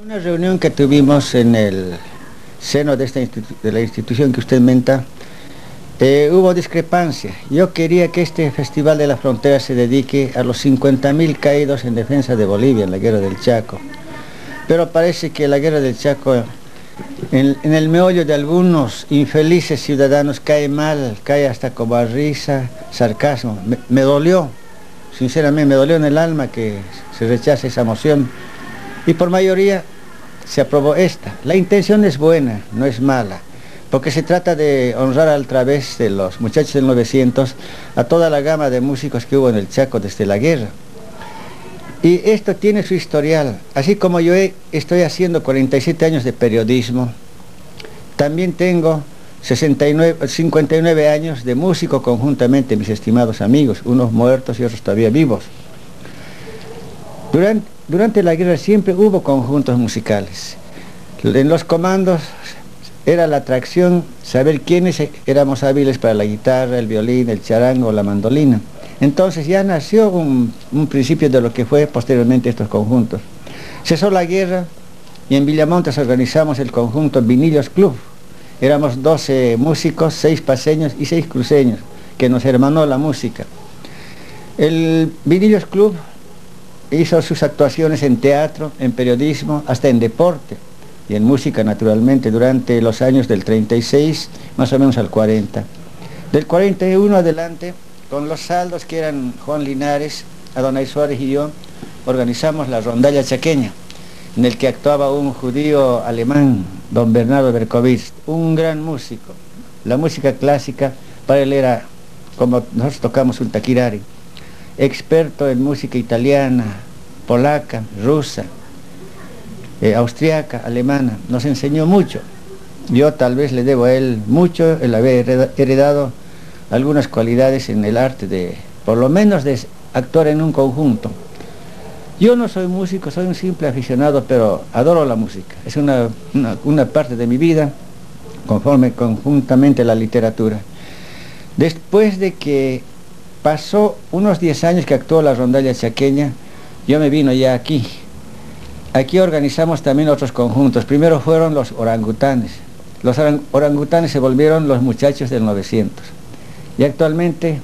Una reunión que tuvimos en el seno de, esta de la institución que usted menta, eh, hubo discrepancia. Yo quería que este Festival de la Frontera se dedique a los 50.000 caídos en defensa de Bolivia en la Guerra del Chaco. Pero parece que la Guerra del Chaco, en, el meollo de algunos infelices ciudadanos, cae mal, cae hasta como a risa, sarcasmo. Me, dolió, sinceramente, me dolió en el alma que se rechace esa moción. Y por mayoría se aprobó esta. La intención es buena, no es mala porque se trata de honrar a través de los muchachos del 900 a toda la gama de músicos que hubo en el Chaco desde la guerra. Y esto tiene su historial, así como yo estoy haciendo 47 años de periodismo, también tengo 69, 59 años de músico conjuntamente, mis estimados amigos, unos muertos y otros todavía vivos. Durante, durante la guerra siempre hubo conjuntos musicales. En los comandos era la atracción saber quiénes éramos hábiles para la guitarra, el violín, el charango, la mandolina. Entonces ya nació un, principio de lo que fue posteriormente estos conjuntos. Cesó la guerra y en Villamontes organizamos el conjunto Vinilios Club. Éramos 12 músicos, 6 paseños y 6 cruceños, que nos hermanó la música. El Vinilios Club hizo sus actuaciones en teatro, en periodismo, hasta en deporte y en música naturalmente durante los años del 36 más o menos al 40. Del 41 adelante, con los saldos que eran Juan Linares, Adonai Suárez y yo, organizamos la rondalla chaqueña, en el que actuaba un judío alemán, don Bernardo Berkovitz, un gran músico. La música clásica para él era como nosotros tocamos un taquirari, experto en música italiana, polaca, rusa, eh, austriaca, alemana, nos enseñó mucho. Yo tal vez le debo a él mucho el haber heredado algunas cualidades en el arte de, por lo menos de actuar en un conjunto. Yo no soy músico, soy un simple aficionado, pero adoro la música. Es una, una, parte de mi vida, conforme conjuntamente la literatura. Después de que pasó unos 10 años que actuó la rondalla chaqueña, yo me vino ya aquí, Aquí organizamos también otros conjuntos. Primero fueron los orangutanes. Los orangutanes se volvieron los muchachos del 900. Y actualmente,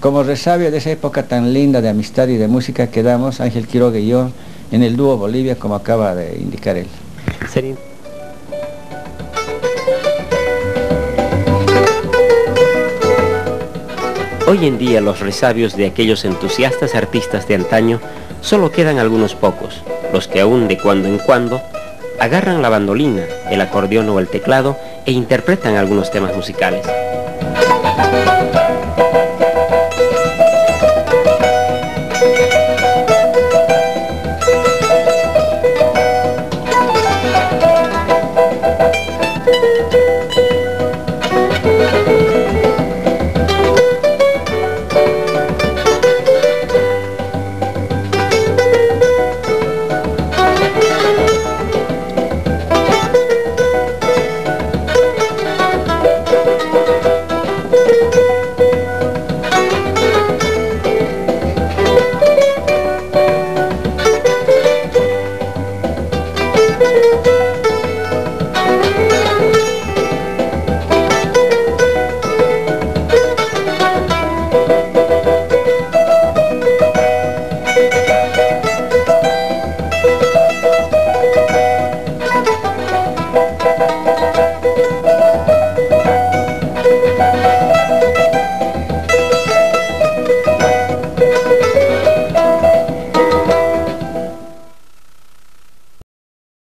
como resabio de esa época tan linda de amistad y de música, quedamos Ángel Quiroga y yo en el dúo Bolivia, como acaba de indicar él. Hoy en día los resabios de aquellos entusiastas artistas de antaño solo quedan algunos pocos, los que aún de cuando en cuando agarran la bandolina, el acordeón o el teclado e interpretan algunos temas musicales.